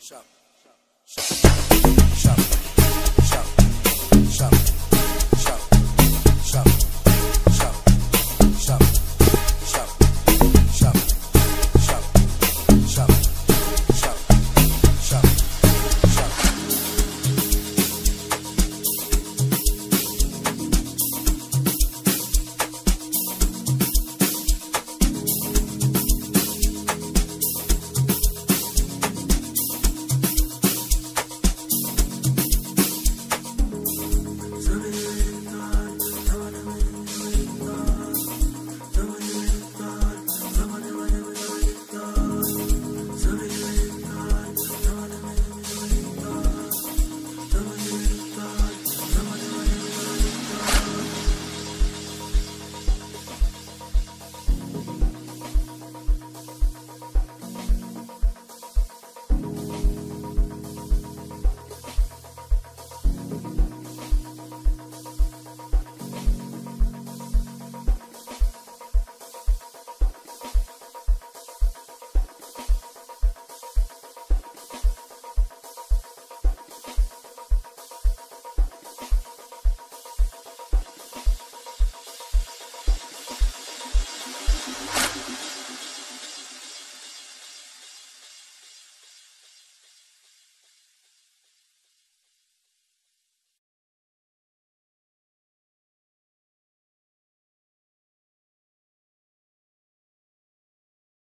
Shop. Shop. Shop. Shop.